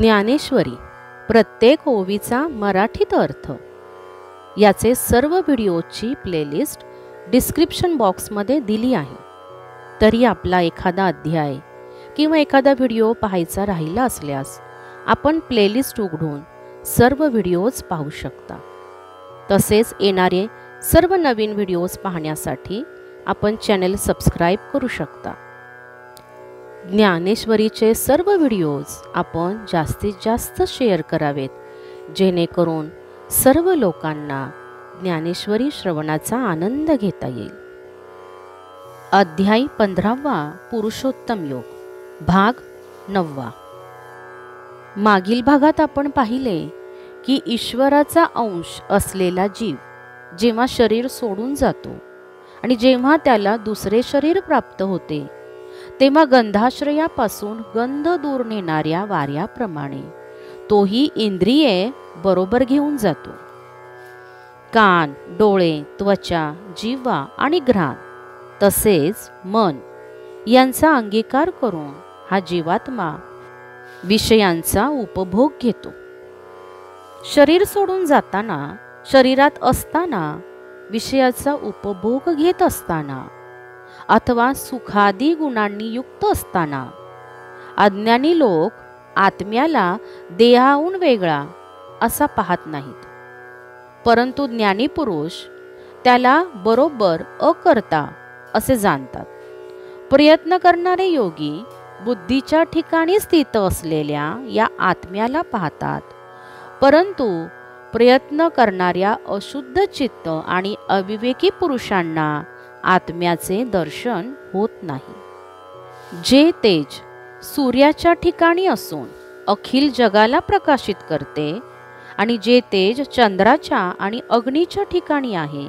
ज्ञानेश्वरी प्रत्येक ओवीचा मराठीत अर्थ. याचे सर्व व्हिडिओची प्लेलिस्ट डिस्क्रिप्शन बॉक्समध्ये दिली आहे. तरी आपला एखादा अध्याय किंवा एखादा व्हिडिओ पाहायचा राहिला असल्यास आपण प्लेलिस्ट उघडून सर्व व्हिडिओज पाहू शकता. तसेच येणारे सर्व नवीन व्हिडिओज पाहण्यासाठी आपण चॅनेल सबस्क्राईब करू शकता. ज्ञानेश्वरीचे सर्व व्हिडिओज आपण जास्तीत जास्त शेअर करावेत. जेणेकरून सर्व लोकांना ज्ञानेश्वरी श्रवणाचा आनंद घेता येईल. अध्याय पंधरावा पुरुषोत्तम योग भाग नववा. मागील भागात आपण पाहिले की ईश्वराचा अंश असलेला जीव जेव्हा शरीर सोडून जातो आणि जेव्हा त्याला दुसरे शरीर प्राप्त होते तेव्हा गंधाश्रयापासून गंध दूर नेणाऱ्या वाऱ्याप्रमाणे तोही इंद्रिये बरोबर घेऊन जातो. कान डोळे त्वचा जीवा आणि घ्राण तसेच मन यांचा अंगीकार करून हा जीवात्मा विषयांचा उपभोग घेतो. शरीर सोडून जाताना शरीरात असताना विषयाचा उपभोग घेत असताना अथवा सुखादी गुणांनी युक्त असताना. अज्ञानी लोक आत्म्याला देहाहून वेगळा असा पाहत नाहीत. परंतु ज्ञानी पुरुष त्याला बरोबर अकर्ता असे जाणतात. प्रयत्न करणारे योगी बुद्धीच्या ठिकाणी स्थित असलेल्या या आत्म्याला पाहतात. परंतु प्रयत्न करणाऱ्या अशुद्ध चित्त आणि अविवेकी पुरुषांना आत्म्याचे दर्शन होत नाही. जे तेज सूर्याच्या ठिकाणी असून अखिल जगाला प्रकाशित करते आणि जे तेज चंद्राच्या आणि अग्नीच्या ठिकाणी आहे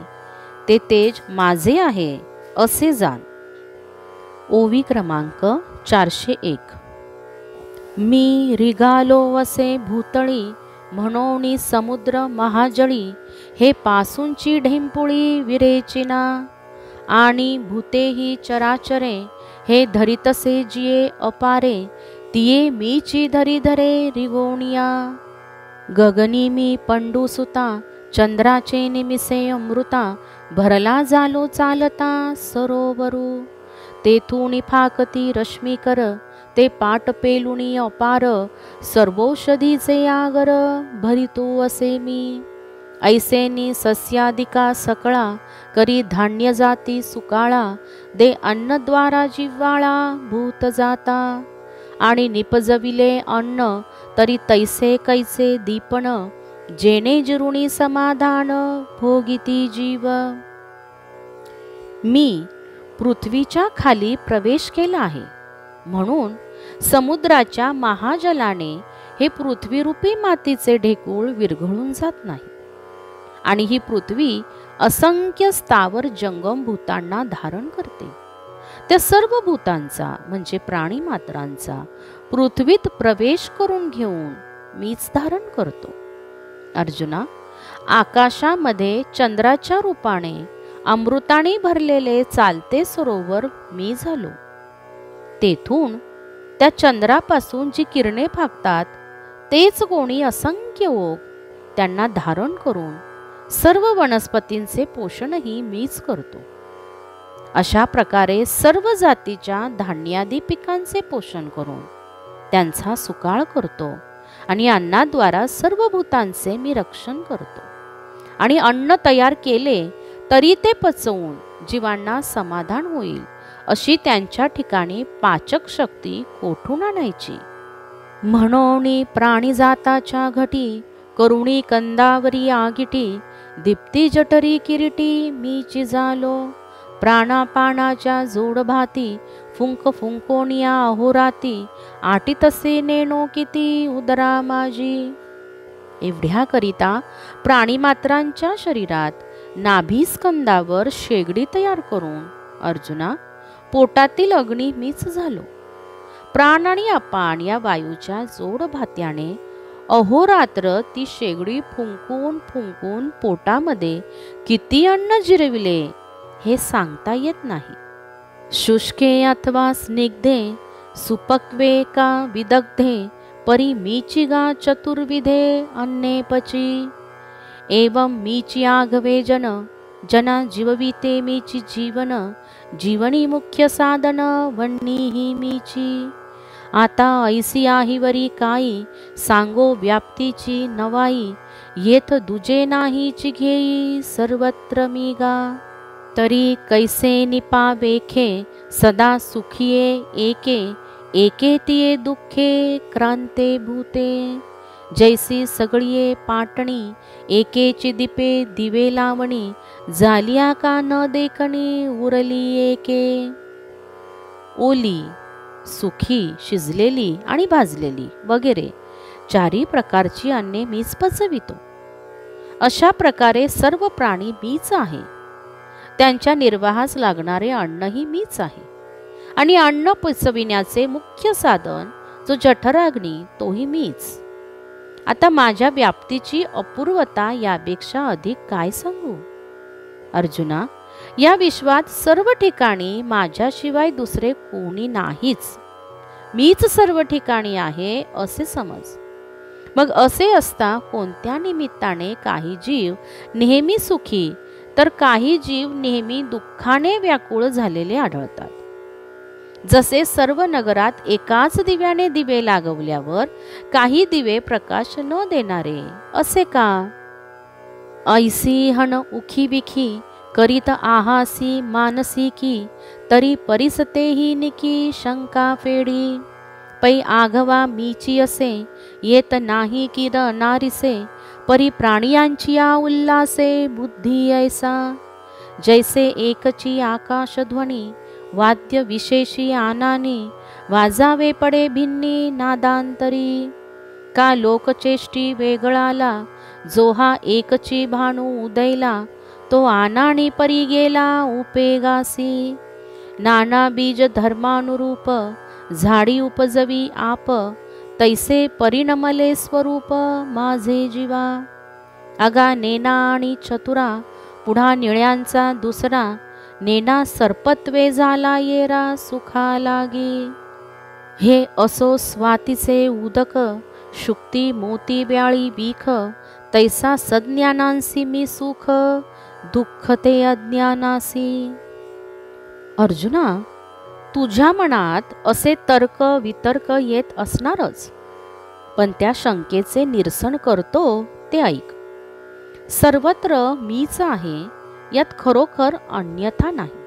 ते तेज माझे आहे असे जाण. ओवी क्रमांक चारशे एक. मी रिगालो वसे भूतळी म्हणोणी समुद्र महाजळी हे पासूनची ढेंपुळी विरेचिना. आणि भूतेही चराचरे हे धरितसे जिये अपारे तिये मीची धरी धरे रिगोणिया गगनी मी पंडुसुता चंद्राचे निमिसे अमृता भरला जालो चालता सरोवरू. तेथून फाकती रश्मीकर ते पाट पेलुणी अपार सर्वौषधीचे आगर भरितो असे मी. ऐसेनी सस्यादिका सकळा करी धान्य जाती सुकाळा दे अन्नद्वारा जिव्हाळा भूत जाता. आणि निपजविले अन्न तरी तैसे कैसे दीपण जेणे जिरुणी समाधान भोगिती जीव. मी पृथ्वीच्या खाली प्रवेश केला आहे. म्हणून समुद्राच्या महाजलाने हे पृथ्वीरूपी मातीचे ढेकूळ विरघळून जात नाही. आणि ही पृथ्वी असंख्य स्थावर जंगम भूतांना धारण करते. त्या सर्व भूतांचा म्हणजे प्राणी मात्रांचा पृथ्वीत प्रवेश करून घेऊन मीच धारण करतो. अर्जुना आकाशामध्ये चंद्राच्या रूपाने अमृताने भरलेले चालते सरोवर मी झालो. तेथून त्या चंद्रापासून जी किरणे फाकतात तेच कोणी असंख्य ओघ त्यांना धारण करून सर्व वनस्पतींचे पोषणही मीच करतो. अशा प्रकारे सर्व जातीच्या धान्यादी पिकांचे पोषण करून त्यांचा सुकाळ करतो आणि अन्नाद्वारा सर्व भूतांचे मी रक्षण करतो. आणि अन्न तयार केले तरी ते पचवून जीवांना समाधान होईल अशी त्यांच्या ठिकाणी पाचक शक्ती कोठून आणायची? म्हणून प्राणीजाताच्या घटी करुणी कंदावरी आगिटी दीप्ती जटरी किरीटी मी चिजालो. प्राणापानाच्या जोडभाती फुंक फुंकोनिया अहोराती. आटी तसे नेणो किती उदरा माझी. एवढ्याकरिता प्राणीमात्रांच्या शरीरात नाभीस्कंदावर शेगडी तयार करून अर्जुना पोटातील अग्नी मीच झालो. प्राण आणि अपान या वायूच्या जोड भात्याने अहोरात्र ती शेगडी फुंकून फुंकून पोटामध्ये किती अन्न जिरविले हे सांगता येत नाही. शुष्के अथवा स्निग्धे सुपक्वे का विदग्धे परी मीची गा चतुर्विधे अन्ने पची। एवं मीची आघवे जन जना जीवविते मीची जीवन जीवनी मुख्य साधन वन्नी ही मीची। आता ऐसी आहिवरी काई सांगो व्याप्तीची नवाई येथ दुजे नाहीची घेई सर्वत्र मी गा. तरी कैसे निपा वेखे सदा सुखिये एके एके तिये दुःखे क्रांते भूते. जैसी सगळीये पाटणी एकेची दिपे दिवे लावणी झालिया का न देखणी उरली एके. ओली सुखी शिजलेली आणि भाजलेली वगैरे. चारी प्रकारची अन्ने मीच पचवितो. अशा प्रकारे सर्व प्राणी मीच आहे. त्यांच्या निर्वाहास लागणारे अन्नही मीच आहे. आणि अन्न पचविण्याचे मुख्य साधन जो जठराग्नी तोही मीच. आता माझ्या व्याप्तीची अपूर्वता यापेक्षा अधिक काय सांगू? अर्जुना या विश्वात सर्व ठिकाणी माझ्याशिवाय दुसरे कोणी नाहीच. मीच सर्व ठिकाणी आहे असे समज. मग असे असता कोणत्या निमित्ताने काही जीव नेहमी सुखी तर काही जीव नेहमी दुःखाने व्याकुळ झालेले आढळतात. जसे सर्व नगरात एकाच दिव्याने दिवे लागवल्यावर काही दिवे प्रकाश न देणारे असे का? ऐसी हण उखी बिखी करीत आहासी मानसी की तरी परिसतेही निकी शंका फेडी. पै आघवा मीची असे येत नाही किर नारिसे परी प्राणियांची या उल्लासे बुद्धी ऐसा. जैसे एकची आकाशध्वनी वाद्य विशेषी आनानी वाजावे पडे भिन्नी नादांतरी. का लोकचेष्टी वेगळाला जो हा एकची भानू उदयला तो आनाणी परी गेला उपेगासी. नाना बीज धर्मानुरूप झाडी उपजवी आप तैसे परिणमले स्वरूप माझे जीवा. अगा नेना आणि चतुरा पुढा निळ्यांचा दुसरा नेना सर्पत्वे झाला येरा सुखा लागी. हे असो स्वातीचे उदक शुक्ती मोती ब्याळी बीख तैसा सज्ञानांसी मी सुख. दुःख ते अज्ञानासी. अर्जुना तुझ्या मनात असे तर्क वितर्क येत असणारच पण त्या शंकेचे निरसन करतो ते ऐक. सर्वत्र मीच आहे यात खरोखर अन्यथा नाही.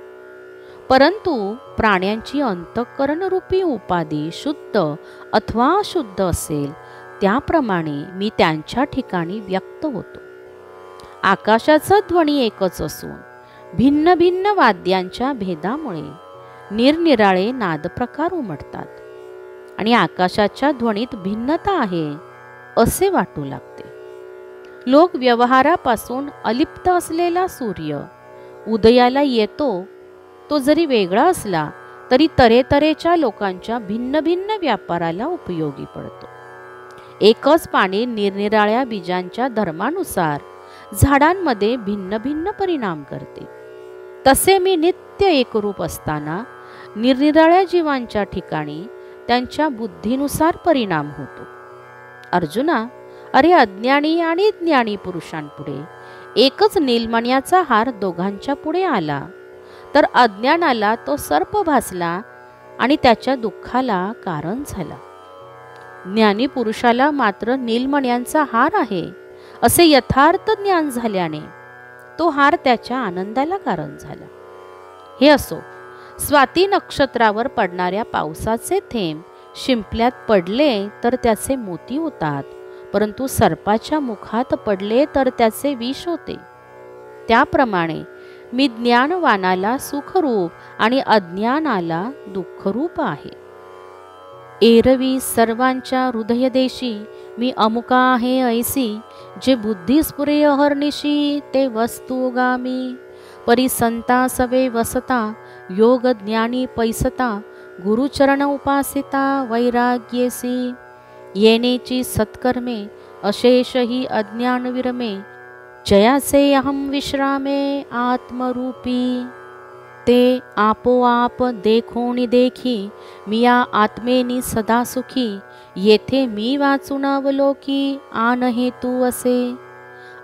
परंतु प्राण्यांची अंतःकरणरूपी उपाधी शुद्ध अथवा अशुद्ध असेल त्याप्रमाणे मी त्यांच्या ठिकाणी व्यक्त होतो. आकाशाचा ध्वनी एकच असून भिन्न भिन्न वाद्यांच्या भेदामुळे निरनिराळे नादप्रकार उमटतात. आणि आकाशाच्या ध्वनीत भिन्नता आहे असे वाटू लागते. लोक व्यवहारापासून अलिप्त असलेला सूर्य उदयाला येतो तो जरी वेगळा असला तरी तरेतरेच्या लोकांच्या भिन्न भिन्न व्यापाराला उपयोगी पडतो. एकच पाणी निरनिराळ्या बीजांच्या धर्मानुसार झाडांमध्ये भिन्न भिन्न परिणाम करते. तसे मी नित्य एकरूप असताना निरनिराळ्या जीवांच्या ठिकाणी त्यांच्या बुद्धीनुसार परिणाम होतो. अर्जुना अरे अज्ञानी आणि ज्ञानी पुरुषांपुढे एकच नीलमण्याचा हार दोघांच्या पुढे आला तर अज्ञानाला तो सर्प भासला आणि त्याच्या दुःखाला कारण झाला. ज्ञानी पुरुषाला मात्र नीलमण्यांचा हार आहे. असे यथार्थ ज्ञान झाल्याने तो हार त्याच्या आनंदाला कारण झाला. हे असो स्वाती नक्षत्रावर पडणाऱ्या पावसाचे थेंब शिंपल्यात पडले तर त्याचे मोती होतात परंतु सर्पाच्या मुखात पडले तर त्याचे विष होते. त्याप्रमाणे मी ज्ञानवानाला सुखरूप आणि अज्ञानाला दुःखरूप आहे. एरवी सर्वांच्या हृदयदेशी मी अमुका आहे ऐसी जे बुद्धिस्पुरे अहर्निशी ते वस्तुगामी परी संता सवे वसता योग ज्ञानी पैसता गुरुचरण उपासिता वैराग्येसी येणेची सत्कर्मे अशेष ही अज्ञान विरमे जयाचे अहम विश्रामे आत्मरूपी ते आपोआप देखोनी देखी मिया आत्मेनी सदा सुखी येथे मी वाचून अवलोकी आन हे तू असे.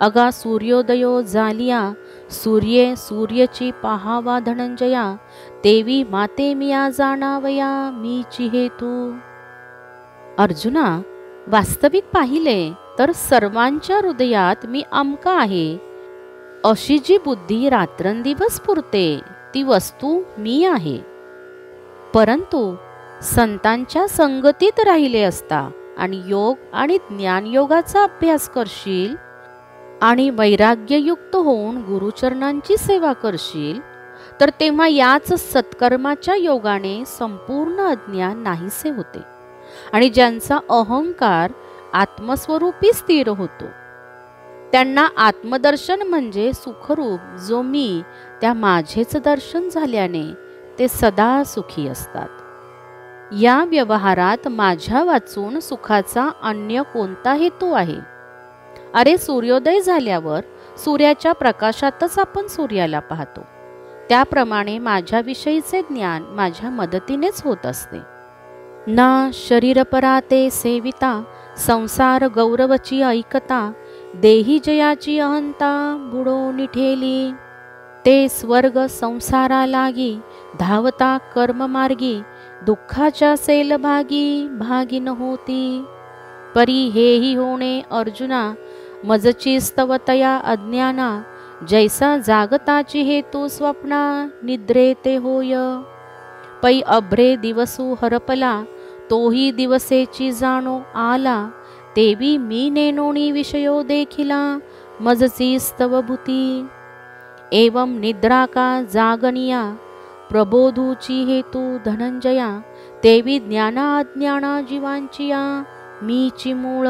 अगा सूर्योदयो झालिया सूर्ये सूर्यची पहावा धनंजया देवी माते मिया जाणावया मीची हेतू. अर्जुना वास्तविक पाहिले तर सर्वांच्या हृदयात मी अमका आहे. अशी जी बुद्धी रात्रंदिवस पुरते ती वस्तू मी आहे. परंतु संतांच्या संगतीत राहिले असता आणि योग आणि ज्ञानयोगाचा अभ्यास करशील आणि वैराग्ययुक्त होऊन गुरुचरणांची सेवा करशील तर तेव्हा याच सत्कर्माच्या योगाने संपूर्ण अज्ञान नाहीसे होते आणि ज्यांचा अहंकार आत्मस्वरूपी स्थिर होतो. त्यांना आत्मदर्शन म्हणजे सुखरूप जो मी त्या माझेच दर्शन झाल्याने ते सदा सुखी असतात. या व्यवहारात माझ्या वाचून सुखाचा अन्य कोणता हेतू आहे? अरे सूर्योदय झाल्यावर सूर्याच्या प्रकाशातच आपण सूर्याला पाहतो. त्याप्रमाणे माझ्याविषयीचे ज्ञान माझ्या मदतीनेच होत असते. ना शरीरपराते सेविता संसार गौरवची ऐकता देही जयाची अहंता बुडो निठेली. ते स्वर्ग संसारा लागी धावता कर्ममार्गी दुःखाच्या सेलभागी भागी न होती. परी हेही होणे अर्जुना मजची स्तवतया अज्ञाना जैसा जागताची हेतू स्वप्ना निद्रे ते होय. पै अभ्रे दिवसू हरपला तोही दिवसेची जाणो आला तेवी मी नेनोणी विषयो देखिला मजची स्तवभूती. एवं निद्रा का जागनिया प्रबोधूची हेतू धनंजया तेवी ज्ञानाज्ञाना जीवांचिया मीची मूळ।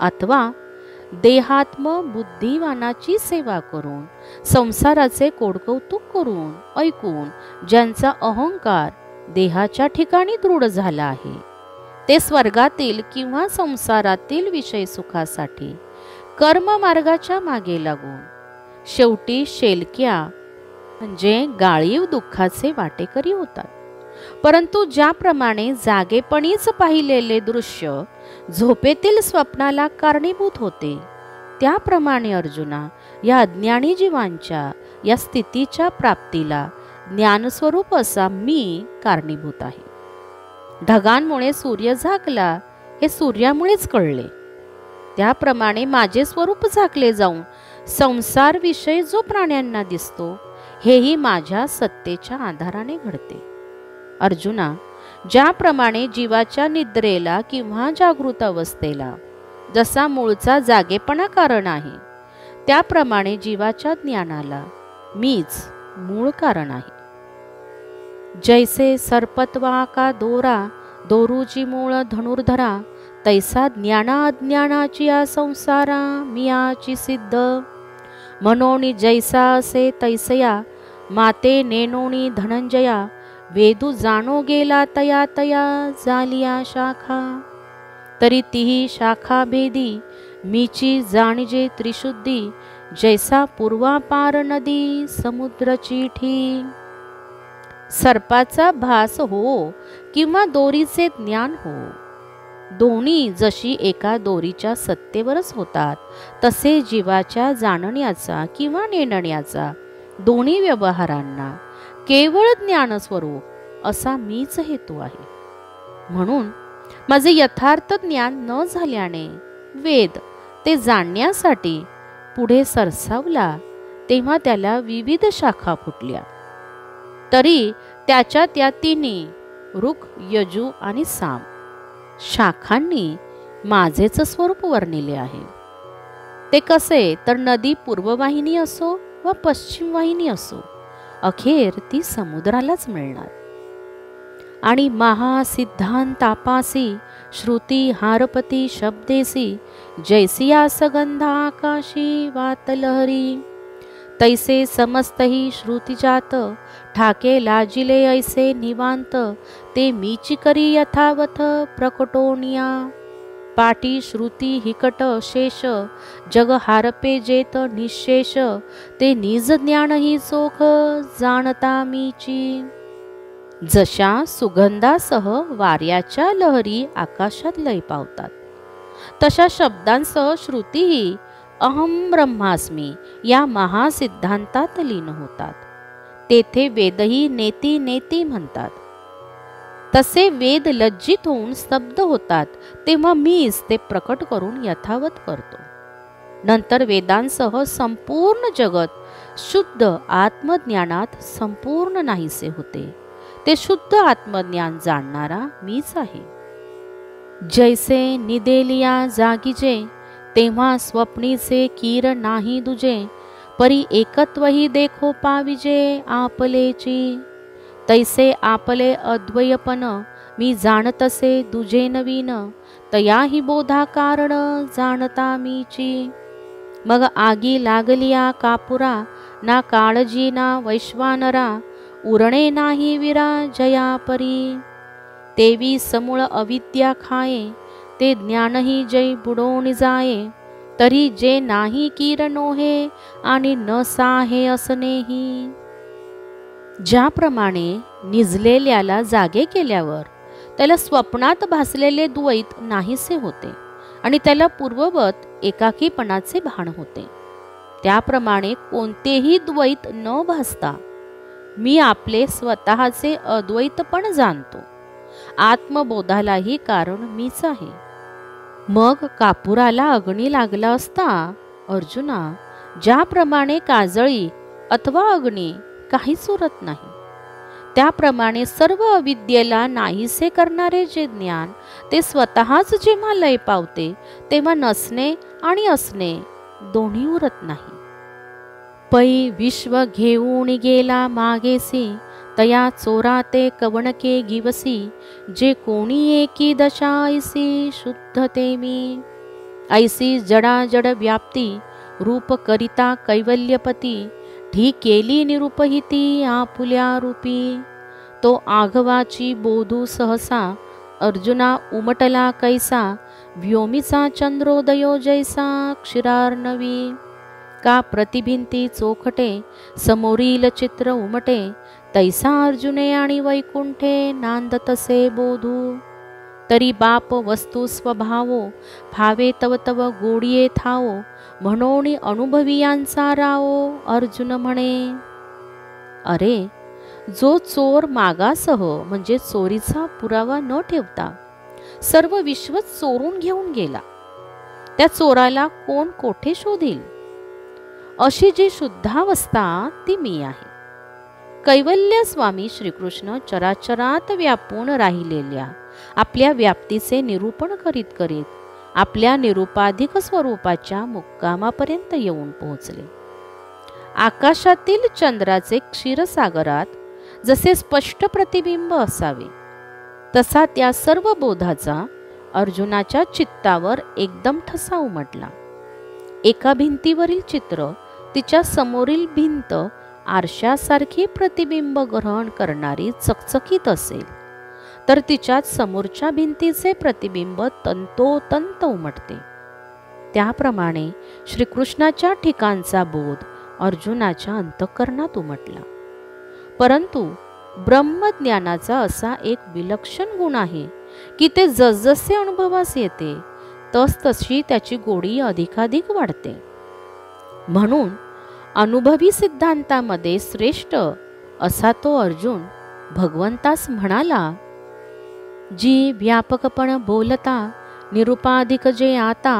अथवा देहात्म बुद्धिवानाची सेवा करून संसाराचे कोडकौतुक करून ऐकून ज्यांचा अहंकार देहाच्या ठिकाणी दृढ झाला आहे ते स्वर्गातील किंवा संसारातील विषय सुखासाठी कर्म मार्गाच्या मागे लागून शेवटी शेलक्या म्हणजे गाळीव दुःखाचे वाटेकरी होतात. परंतु ज्याप्रमाणे जागेपणीच पाहिलेले दृश्य झोपेतील स्वप्नाला कारणीभूत होते त्याप्रमाणे अर्जुना या अज्ञानी जीवांच्या या स्थितीच्या प्राप्तीला ज्ञानस्वरूप असा मी कारणीभूत आहे. ढगांमुळे सूर्य झाकला हे सूर्यामुळेच कळले. त्याप्रमाणे माझे स्वरूप झाकले जाऊन संसार विषय जो प्राण्यांना दिसतो हेही माझ्या सत्तेच्या आधाराने घडते. अर्जुना ज्याप्रमाणे जीवाच्या निद्रेला किंवा जागृत अवस्थेला जसा मूळचा जागेपणा कारण आहे त्याप्रमाणे जीवाच्या ज्ञानाला मीच मूळ कारण आहे. जैसे सर्पत्वा का दोरा दोरूची मूळ धनुर्धरा तैसा ज्ञाना अज्ञानाची या संसारा मियाची सिद्ध. मनोनी जैसा असे तैसया माते नेनोणी धनंजया वेदू जाणो गेला तया तया जालिया शाखा. तरी तीही शाखा भेदी मीची जाणजे त्रिशुद्धी जैसा पूर्वापार नदी समुद्रची ठी सर्पाचा भास हो किंवा दोरीचे ज्ञान हो. दोन्ही जशी एका दोरीच्या सत्तेवरच होतात तसे जीवाच्या जाणण्याचा किंवा नेणण्याचा दोन्ही व्यवहारांना केवळ ज्ञानस्वरूप असा मीच हेतू आहे. म्हणून माझे यथार्थ ज्ञान न झाल्याने वेद ते जाणण्यासाठी पुढे सरसावला तेव्हा त्याला विविध शाखा फुटल्या. तरी त्याच्या त्या तिन्ही रुख यजू आणि साम शाखांनी माझेच स्वरूप वर्णिले आहे. ते कसे? तर नदी पूर्ववाहिनी असो व पश्चिम वाहिनी असो अखेर ती समुद्रालाच मिळणार. आणि महासिद्धांतापासी श्रुती हारपती शब्देसी जैसिया सगंधा आकाशी वातलहरी. तैसे समस्तही श्रुतिजात ठाके लाजिले ऐसे निवांत ते मीची करी यथावथ प्रकटोनिया. पाटी श्रुती हिकट शेष जग हारपे जेत निशेष ते निज ज्ञान ही चोख जाणता मीची. जशा सुगंधासह वाऱ्याच्या लहरी आकाशात लय पावतात. तशा शब्दांसह श्रुतीही अहम ब्रह्मास्मी या महासिद्धांतात लीन होतात. तेथे वेदही नेती नेती म्हणतात. तसे वेद लज्जित होऊन स्तब्ध होतात तेव्हा मीच ते प्रकट करून यथावत करतो. नंतर वेदांसह संपूर्ण जगत शुद्ध आत्मज्ञानात संपूर्ण नाहीसे होते. ते शुद्ध आत्मज्ञान जाणणारा मीच आहे. जैसे निदेलिया जागीजे तेव्हा स्वप्नीचे कीर नाही दुजे परी एकत्वही देखो पाविजे आपलेची. तैसे आपले अद्वयपन मी जाणतसे दुजे नवीन तयाही बोधा कारण जाणता मीची. मग आगी लागलिया कापुरा ना काळजी ना वैश्वानरा उरणे नाही विरा जया परी तेवी समूळ अविद्या खाये ते ज्ञानही जय बुडोण जाये तरी जे नाही किरणो हे आणि न साहे असनेही. ज्याप्रमाणे निजलेल्याला जागे केल्यावर त्याला स्वप्नात भासलेले द्वैत नाहीसे होते आणि त्याला पूर्ववत एकाकीपणाचे भान होते. त्याप्रमाणे कोणतेही द्वैत न भासता मी आपले स्वतःचे अद्वैत पण जाणतो. आत्मबोधालाही कारण मीच आहे. मग कापुराला अग्नी लागला असता अर्जुना ज्याप्रमाणे काजळी अथवा अग्नी काहीच उरत नाही. त्याप्रमाणे सर्व अविद्येला नाहीसे करणारे जे ज्ञान ते स्वतःच जेव्हा लय पावते तेव्हा नसणे आणि असणे दोन्ही उरत नाही. पै विश्व घेऊन गेला मागेसी तया चोरा ते कवणके गिवसी जे कोणी एकी दशा ऐसी शुद्ध ते मी. ऐसी जडाजड व्याप्ती रूप करिता कैवल्यपती ढी केली निरुपहिती आपुल्या रूपी. तो आघवाची बोधू सहसा अर्जुना उमटला कैसा व्योमीचा चंद्रोदयो जैसा क्षीरार्णवी. का प्रतिभिंती चोखटे समोरील चित्र उमटे तैसा अर्जुने आणि वैकुंठे नांद तसे बोधू. तरी बाप वस्तू स्वभावो भावे तव तव गोडिये थावो म्हणून अनुभवी यांचा रावो अर्जुन म्हणे. अरे जो चोर मागासह म्हणजे चोरीचा पुरावा न ठेवता सर्व विश्व चोरून घेऊन गेला. त्या चोराला कोण कोठे शोधील? अशी जी शुद्धावस्था ती मी आहे. कैवल्य स्वामी श्रीकृष्ण चराचरात व्यापून राहिलेल्या आपल्या व्याप्तीचे निरूपण करीत करीत आपल्या निरुपाधिक स्वरूपाच्या मुक्कामापर्यंत येऊन पोहोचले. आकाशातील चंद्राचे क्षीरसागरात जसे स्पष्ट प्रतिबिंब असावे तसा त्या सर्व बोधाचा अर्जुनाच्या चित्तावर एकदम ठसा उमटला. एका भिंतीवरील चित्र तिच्या समोरील भिंत आरशासारखी प्रतिबिंब ग्रहण करणारी चकचकीत असेल. तर तिच्यात समोरच्या भिंतीचे प्रतिबिंब तंतोतंत उमटते. त्याप्रमाणे श्रीकृष्णाच्या ठिकाणचा बोध अर्जुनाच्या अंतःकरणात उमटला. परंतु ब्रह्मज्ञानाचा असा एक विलक्षण गुण आहे की ते जसजसे अनुभवास येते तसतशी त्याची गोडी अधिकाधिक वाढते. म्हणून अनुभवी सिद्धांतामध्ये श्रेष्ठ असा तो अर्जुन भगवंतास म्हणाला जी व्यापकपण बोलता निरुपाधिक जे आता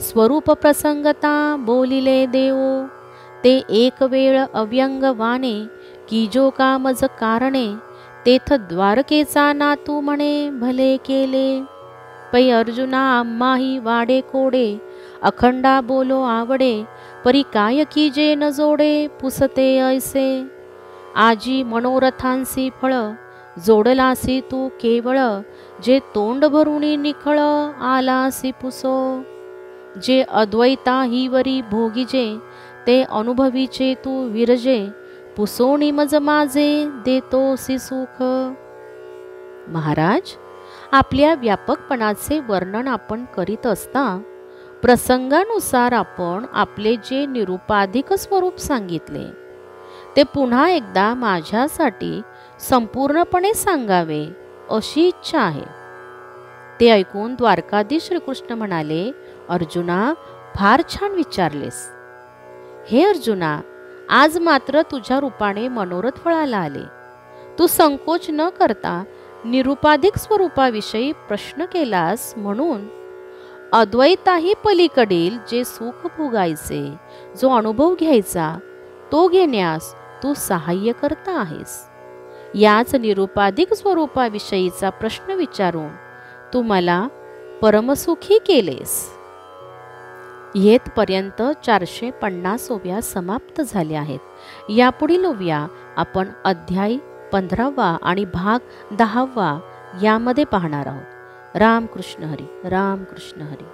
स्वरूप प्रसंगता बोलिले देवो. ते एक वेळ अव्यंगवाने की जो कामज कारणे तेथ द्वारकेचा नातू म्हणे भले केले. पै अर्जुना आम्हाही वाडे कोडे अखंडा बोलो आवडे परी काय की जे न जोडे पुसते ऐसे. आजी मनोरथांसी फळ जोडलासी तू केवळ जे तोंड भरून निखळ आलासी पुसो. जे अद्वैता ही वरी भोगीजे ते अनुभवीचे तू विरजे पुसोणी मज माझे देतोसी सुख. महाराज आपल्या व्यापकपणाचे वर्णन आपण करीत असता प्रसंगानुसार आपण आपले जे निरुपाधिक स्वरूप सांगितले ते पुन्हा एकदा माझ्यासाठी संपूर्णपणे सांगावे अशी इच्छा आहे. ते ऐकून द्वारकाधीश श्रीकृष्ण म्हणाले अर्जुना फार छान विचारलेस. हे अर्जुना आज मात्र तुझ्या रूपाने मनोरथ फळाला आले. तू संकोच न करता निरुपाधिक स्वरूपाविषयी प्रश्न केलास म्हणून अद्वैताही पलीकडील जे सुख भोगायचे जो अनुभव घ्यायचा तो घेण्यास तू सहाय्य करता आहेस. याच निरुपाधिक स्वरूपाविषयीचा प्रश्न विचारून तू मला परमसुखी केलेस. येतपर्यंत चारशे पन्नास ओव्या समाप्त झाल्या आहेत. यापुढील ओव्या आपण अध्याय पंधरावा आणि भाग दहावा यामध्ये पाहणार आहोत. रामकृष्ण हरी रामकृष्ण हरी.